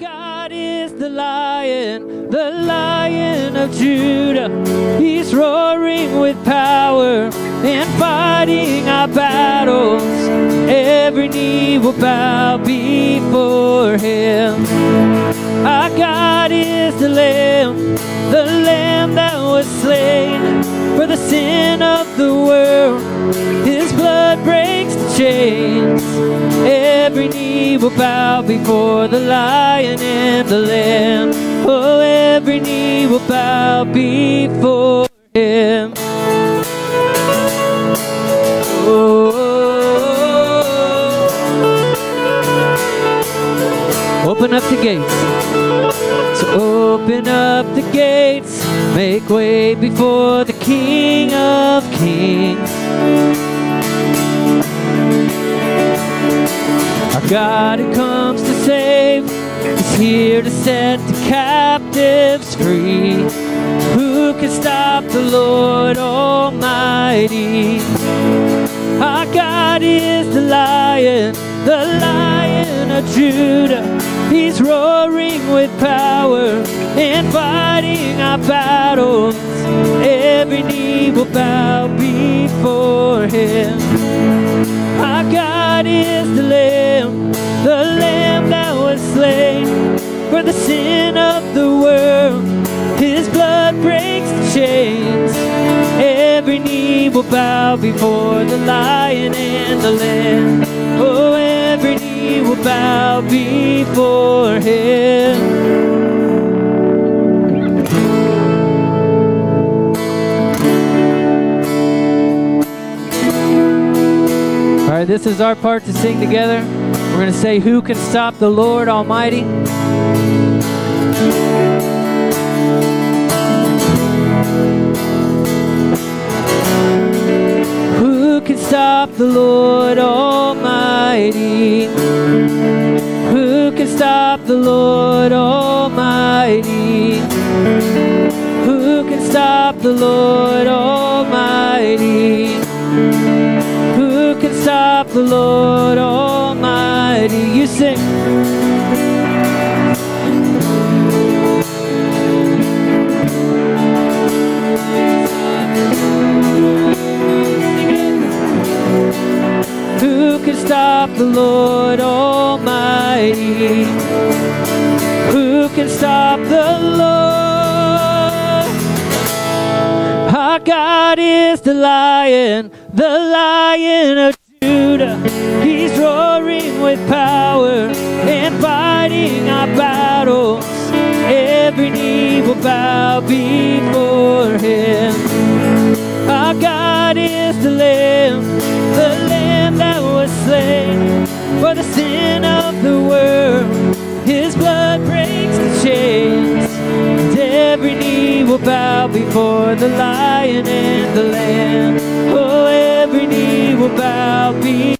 God is the lion, the lion of Judah. He's roaring with power and fighting our battles. Every knee will bow before him. Our God is the Lamb, the Lamb that was slain for the sin of the world. His blood breaks the chains. Bow before the lion and the lamb. Oh, every knee will bow before him. Oh. Open up the gates. So open up the gates, make way before the King of Kings. God who comes to save is here to set the captives free. Who can stop the Lord Almighty? Our God is the lion, the lion of Judah. He's roaring with power and fighting our battles. Every knee will bow the sin of the world. His blood breaks the chains. Every knee will bow before the lion and the lamb. Oh, every knee will bow before him. All right, this is our part to sing together. We're going to say, Who can stop the Lord Almighty? Who can stop the Lord Almighty? Who can stop the Lord Almighty? Who can stop the Lord Almighty? Who can stop the Lord Almighty? You sing. The Lord Almighty? Who can stop the Lord? Our God is the lion, the lion of Judah. He's roaring with power and fighting our battles. Every knee will bow before him. Our God is the Lamb, the Lamb that was slain for the sin of the world. His blood breaks the chains. And every knee will bow before the lion and the lamb. Oh, every knee will bow before